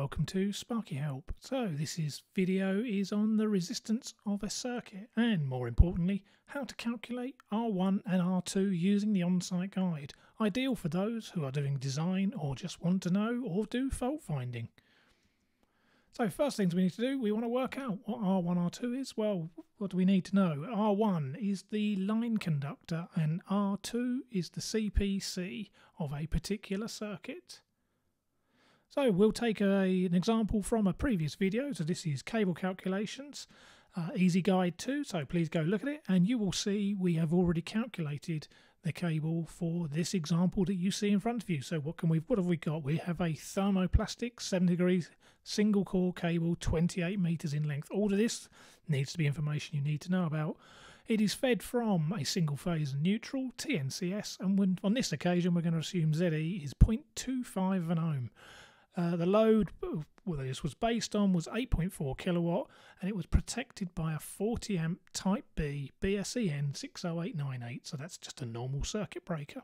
welcome to Sparky Help. So this is video is on the resistance of a circuit and more importantly how to calculate R1 and R2 using the on-site guide. Ideal for those who are doing design or just want to know or do fault finding. So first things we need to do, we want to work out what R1, R2 is. Well, what do we need to know? R1 is the line conductor and R2 is the CPC of a particular circuit. So we'll take a, an example from a previous video. So this is cable calculations, uh, easy guide 2. So please go look at it and you will see we have already calculated the cable for this example that you see in front of you. So what can we what have we got? We have a thermoplastic 7 degrees single core cable 28 meters in length. All of this needs to be information you need to know about. It is fed from a single phase neutral TNCS and when, on this occasion we're going to assume ZE is 0.25 of an ohm. Uh, the load well, this was based on was 8.4 kilowatt and it was protected by a 40 amp Type B BSEN 60898 so that's just a normal circuit breaker.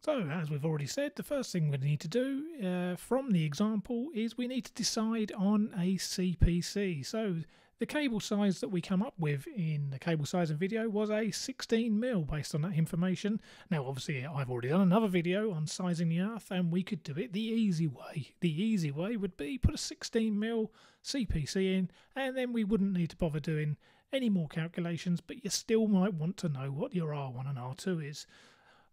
So as we've already said the first thing we need to do uh, from the example is we need to decide on a CPC. So the cable size that we come up with in the cable size and video was a 16 mil based on that information. Now obviously I've already done another video on sizing the earth and we could do it the easy way. The easy way would be put a 16 mil CPC in and then we wouldn't need to bother doing any more calculations but you still might want to know what your R1 and R2 is.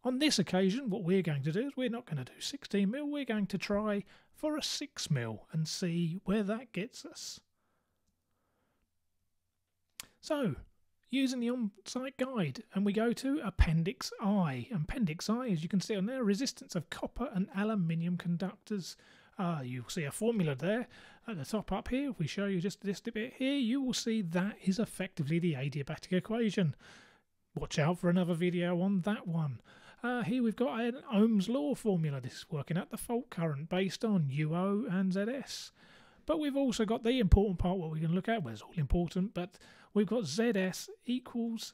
On this occasion what we're going to do is we're not going to do 16 mil, we're going to try for a 6 mil and see where that gets us. So, using the on-site guide, and we go to Appendix I. Appendix I, as you can see on there, resistance of copper and aluminium conductors. Uh, you'll see a formula there at the top up here. If we show you just this bit here, you will see that is effectively the adiabatic equation. Watch out for another video on that one. Uh, here we've got an Ohm's law formula. This is working out the fault current based on UO and ZS. But we've also got the important part, what we can look at, it's all important, but we've got ZS equals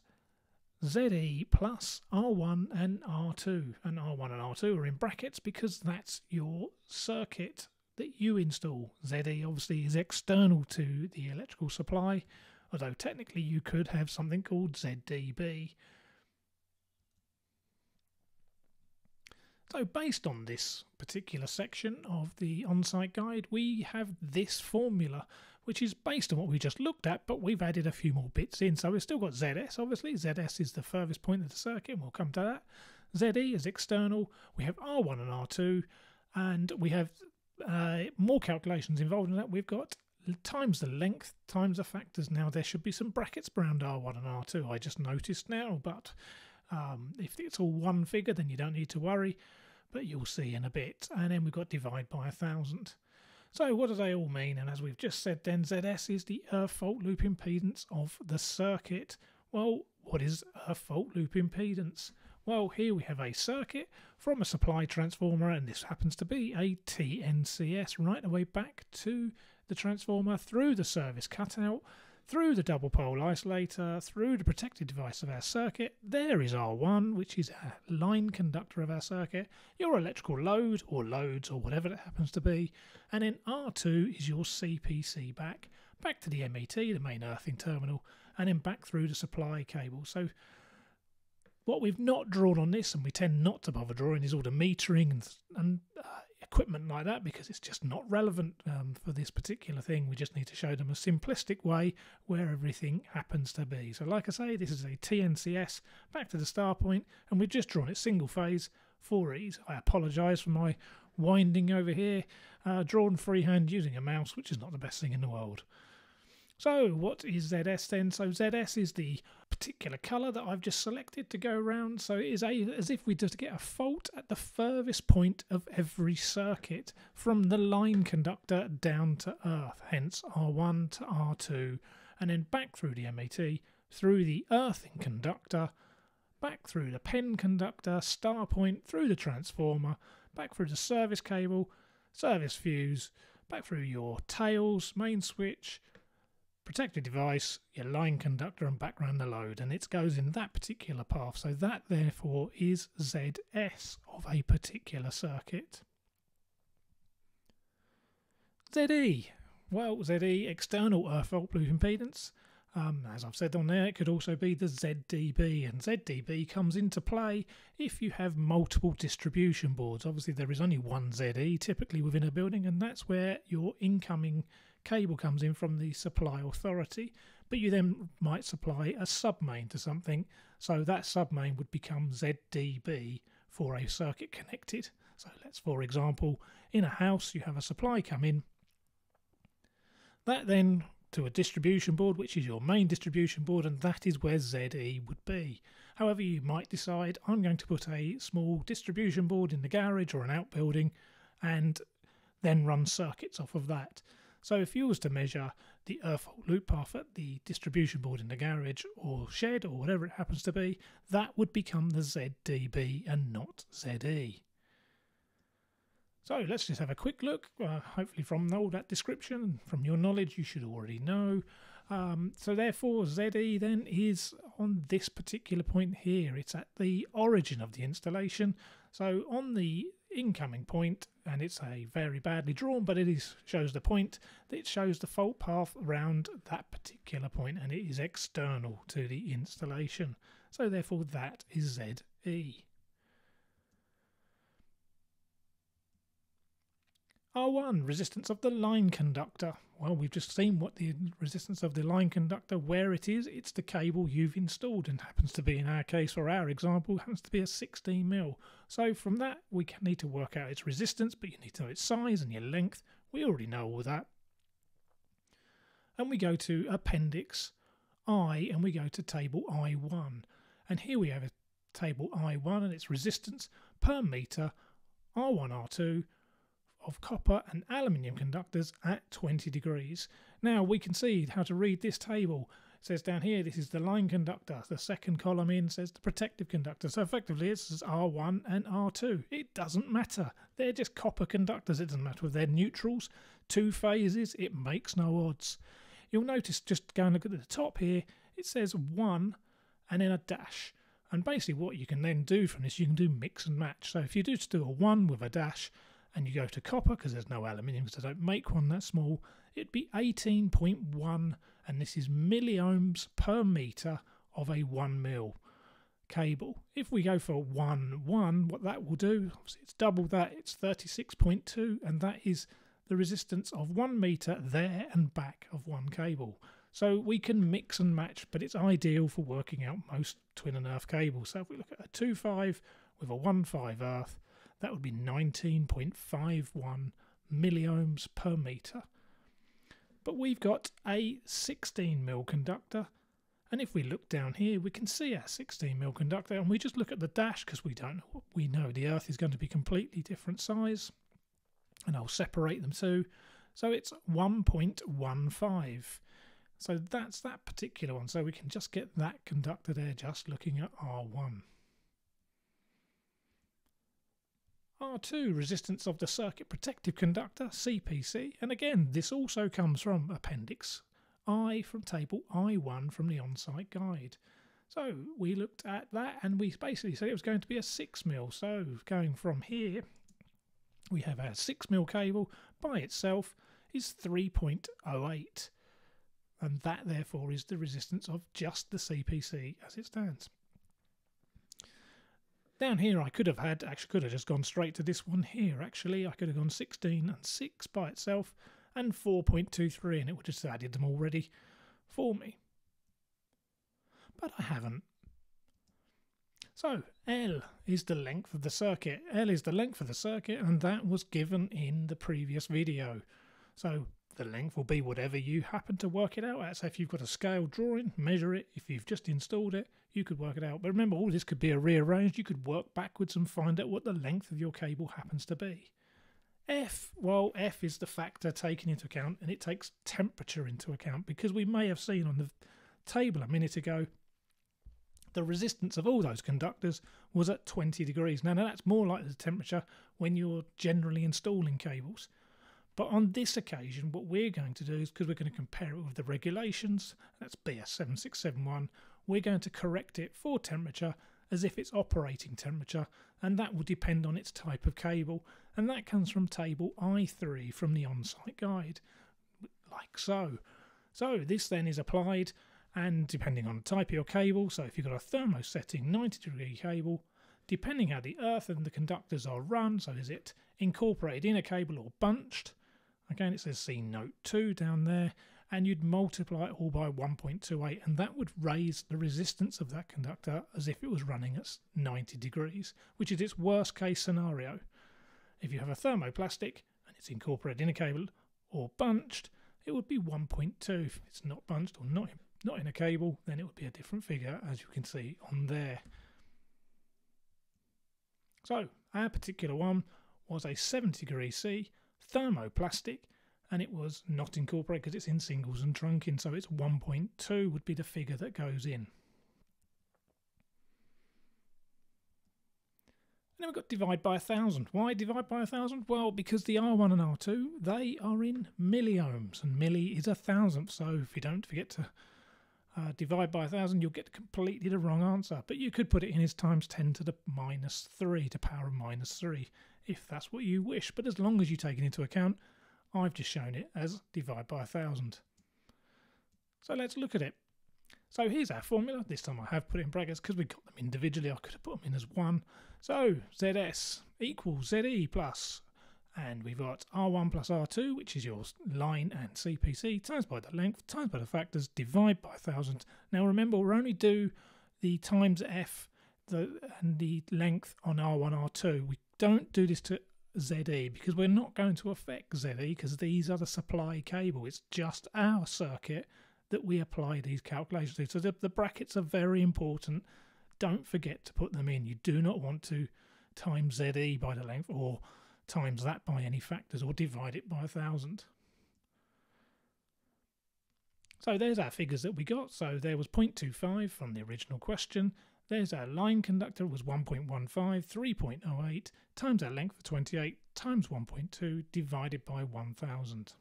ZE plus R1 and R2. And R1 and R2 are in brackets because that's your circuit that you install. ZE obviously is external to the electrical supply, although technically you could have something called ZDB. So based on this particular section of the on-site guide, we have this formula which is based on what we just looked at, but we've added a few more bits in. So we've still got ZS, obviously. ZS is the furthest point of the circuit, and we'll come to that. ZE is external. We have R1 and R2, and we have uh, more calculations involved in that. We've got times the length times the factors. Now, there should be some brackets around R1 and R2. I just noticed now, but um, if it's all one figure, then you don't need to worry. But you'll see in a bit. And then we've got divide by a thousand. So what do they all mean? And as we've just said then, ZS is the earth fault loop impedance of the circuit. Well, what is a fault loop impedance? Well, here we have a circuit from a supply transformer, and this happens to be a TNCS right the way back to the transformer through the service cutout through the double pole isolator, through the protected device of our circuit, there is R1, which is our line conductor of our circuit, your electrical load, or loads, or whatever it happens to be, and then R2 is your CPC back, back to the MET, the main earthing terminal, and then back through the supply cable. So what we've not drawn on this, and we tend not to bother drawing, is all the metering and, and uh, equipment like that because it's just not relevant um, for this particular thing. We just need to show them a simplistic way where everything happens to be. So like I say, this is a TNCS back to the star point and we've just drawn it single phase for ease. I apologise for my winding over here, uh, drawn freehand using a mouse, which is not the best thing in the world. So what is ZS then? So ZS is the particular colour that I've just selected to go around. So it is a, as if we just get a fault at the furthest point of every circuit from the line conductor down to earth, hence R1 to R2, and then back through the MET, through the earthing conductor, back through the pen conductor, star point, through the transformer, back through the service cable, service fuse, back through your tails, main switch, protected device, your line conductor, and background the load, and it goes in that particular path. So that therefore is ZS of a particular circuit. ZE. Well, ZE, external earth fault loop impedance. Um, as I've said on there, it could also be the ZDB, and ZDB comes into play if you have multiple distribution boards. Obviously, there is only one ZE typically within a building, and that's where your incoming cable comes in from the supply authority. But you then might supply a submain to something, so that submain would become ZDB for a circuit connected. So let's, for example, in a house, you have a supply come in. That then to a distribution board, which is your main distribution board, and that is where ZE would be. However, you might decide I'm going to put a small distribution board in the garage or an outbuilding and then run circuits off of that. So if you was to measure the earth loop path at the distribution board in the garage or shed or whatever it happens to be, that would become the ZDB and not ZE. So let's just have a quick look. Uh, hopefully, from all that description, and from your knowledge, you should already know. Um, so therefore, ZE then is on this particular point here. It's at the origin of the installation. So on the incoming point, and it's a very badly drawn, but it is shows the point. It shows the fault path around that particular point, and it is external to the installation. So therefore, that is ZE. R1, resistance of the line conductor. Well, we've just seen what the resistance of the line conductor, where it is. It's the cable you've installed and happens to be, in our case, for our example, happens to be a 16 mil. So from that, we need to work out its resistance, but you need to know its size and your length. We already know all that. And we go to Appendix I and we go to Table I1. And here we have a Table I1 and its resistance per meter R1, R2, of copper and aluminium conductors at 20 degrees. Now we can see how to read this table. It says down here this is the line conductor. The second column in says the protective conductor. So effectively it's R1 and R2. It doesn't matter. They're just copper conductors. It doesn't matter if they're neutrals, two phases, it makes no odds. You'll notice just go and look at the top here, it says 1 and then a dash. And basically what you can then do from this, you can do mix and match. So if you just do a 1 with a dash, and you go to copper because there's no aluminium because I don't make one that small, it'd be 18.1 and this is milliohms per meter of a 1 mil cable. If we go for 1 1, what that will do, obviously it's double that, it's 36.2 and that is the resistance of 1 meter there and back of one cable. So we can mix and match, but it's ideal for working out most twin and earth cables. So if we look at a 2.5 with a 1.5 earth, that would be 19.51 milliohms per meter. But we've got a 16 mil conductor, and if we look down here, we can see our 16 mil conductor, and we just look at the dash because we don't know. We know the Earth is going to be completely different size, and I'll separate them too. So it's 1.15. So that's that particular one. So we can just get that conductor there just looking at R1. R2 resistance of the circuit protective conductor CPC and again this also comes from appendix I from table I1 from the on-site guide. So we looked at that and we basically said it was going to be a 6 mil. So going from here we have our 6 mil cable by itself is 3.08 and that therefore is the resistance of just the CPC as it stands. Down here I could have had, actually could have just gone straight to this one here actually. I could have gone 16 and 6 by itself and 4.23 and it would have just added them already for me. But I haven't. So L is the length of the circuit. L is the length of the circuit and that was given in the previous video. So the length will be whatever you happen to work it out at. So if you've got a scale drawing, measure it. If you've just installed it, you could work it out. But remember, all this could be a rearranged. You could work backwards and find out what the length of your cable happens to be. F, well, F is the factor taken into account and it takes temperature into account because we may have seen on the table a minute ago the resistance of all those conductors was at 20 degrees. Now, now that's more like the temperature when you're generally installing cables. But on this occasion, what we're going to do is because we're going to compare it with the regulations, that's BS 7671, we're going to correct it for temperature as if it's operating temperature, and that will depend on its type of cable, and that comes from table I3 from the on-site guide, like so. So this then is applied, and depending on the type of your cable, so if you've got a thermo setting 90 degree cable, depending how the earth and the conductors are run, so is it incorporated in a cable or bunched, again it says see note 2 down there, and you'd multiply it all by 1.28 and that would raise the resistance of that conductor as if it was running at 90 degrees, which is its worst case scenario. If you have a thermoplastic and it's incorporated in a cable or bunched, it would be 1.2. If it's not bunched or not, not in a cable, then it would be a different figure as you can see on there. So our particular one was a 70 degree C thermoplastic and it was not incorporated because it's in singles and trunking, so it's 1.2 would be the figure that goes in. And then we've got divide by a thousand. Why divide by a thousand? Well, because the R1 and R2, they are in milliohms, and milli is a thousandth. So if you don't forget to uh, divide by a thousand, you'll get completely the wrong answer. But you could put it in as times 10 to the minus 3, to power of minus 3, if that's what you wish. But as long as you take it into account, I've just shown it as divide by a thousand. So let's look at it. So here's our formula. This time I have put it in brackets because we got them individually. I could have put them in as one. So ZS equals ZE plus, and we've got R1 plus R2, which is your line and CPC, times by the length, times by the factors, divide by 1,000. Now remember, we'll only do the times F the, and the length on R1, R2. We don't do this to ZE because we're not going to affect ZE because these are the supply cable. It's just our circuit that we apply these calculations to. So the, the brackets are very important. Don't forget to put them in. You do not want to times ZE by the length or times that by any factors or divide it by a thousand. So there's our figures that we got. So there was 0.25 from the original question. There's our line conductor was 1.15, 3.08 times our length of 28 times 1.2 divided by 1000.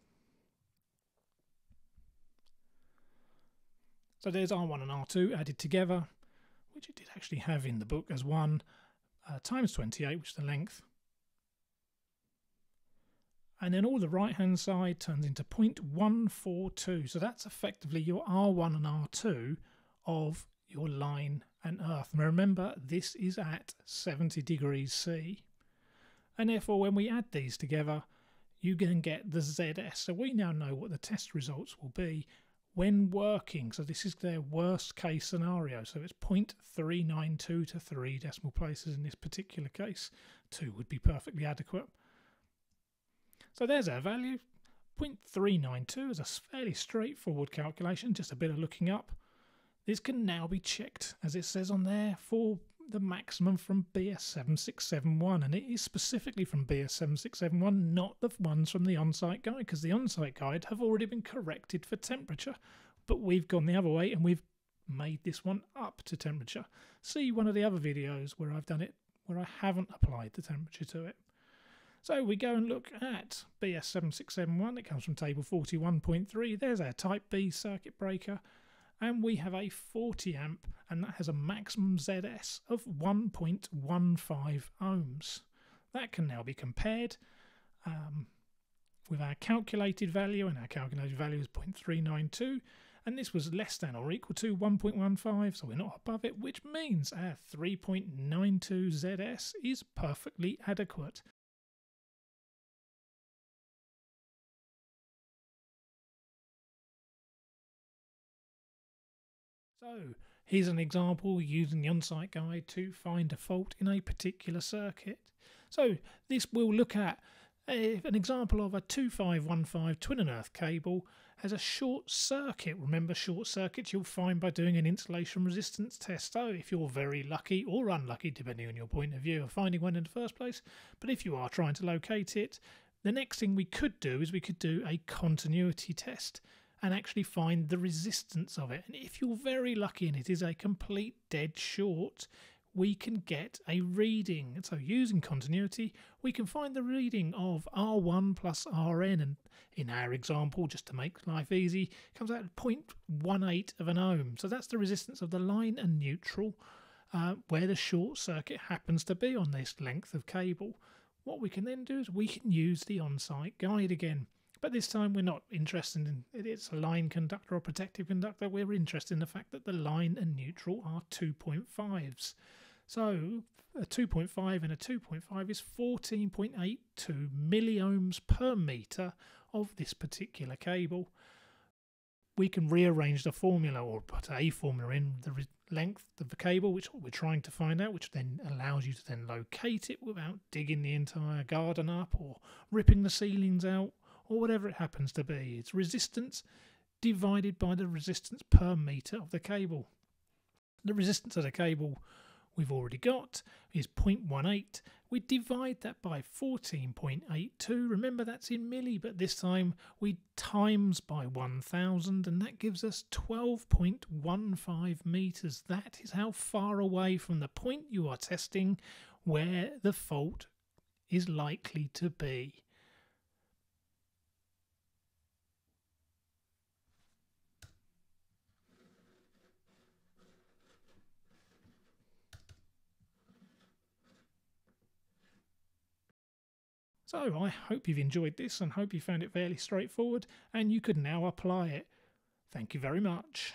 So there's R1 and R2 added together, which it did actually have in the book as one, uh, times 28, which is the length. And then all the right hand side turns into 0.142. So that's effectively your R1 and R2 of your line and Earth. Now remember, this is at 70 degrees C. And therefore, when we add these together, you can get the ZS. So we now know what the test results will be when working. So this is their worst case scenario. So it's 0.392 to 3 decimal places in this particular case. 2 would be perfectly adequate. So there's our value. 0.392 is a fairly straightforward calculation, just a bit of looking up. This can now be checked, as it says on there, for the maximum from BS7671, and it is specifically from BS7671, not the ones from the on-site guide, because the on-site guide have already been corrected for temperature, but we've gone the other way and we've made this one up to temperature. See one of the other videos where I've done it, where I haven't applied the temperature to it. So we go and look at BS7671, it comes from table 41.3, there's our type B circuit breaker, and we have a 40 amp and that has a maximum ZS of 1.15 ohms. That can now be compared um, with our calculated value and our calculated value is 0.392 and this was less than or equal to 1.15 so we're not above it which means our 3.92 ZS is perfectly adequate. So here's an example using the on-site guide to find a fault in a particular circuit. So this will look at a, an example of a 2515 twin and earth cable has a short circuit. Remember short circuits you'll find by doing an insulation resistance test. So if you're very lucky or unlucky depending on your point of view of finding one in the first place, but if you are trying to locate it, the next thing we could do is we could do a continuity test and actually find the resistance of it. And if you're very lucky and it is a complete dead short, we can get a reading. So using continuity, we can find the reading of R1 plus Rn. And in our example, just to make life easy, comes out at 0.18 of an ohm. So that's the resistance of the line and neutral uh, where the short circuit happens to be on this length of cable. What we can then do is we can use the on-site guide again. But this time we're not interested in it's a line conductor or protective conductor. We're interested in the fact that the line and neutral are 2.5s. So a 2.5 and a 2.5 is 14.82 milliohms per meter of this particular cable. We can rearrange the formula or put a formula in the length of the cable, which we're trying to find out, which then allows you to then locate it without digging the entire garden up or ripping the ceilings out or whatever it happens to be. It's resistance divided by the resistance per meter of the cable. The resistance of the cable we've already got is 0.18. We divide that by 14.82. Remember that's in milli, but this time we times by 1000 and that gives us 12.15 meters. That is how far away from the point you are testing where the fault is likely to be. So I hope you've enjoyed this and hope you found it fairly straightforward and you could now apply it. Thank you very much.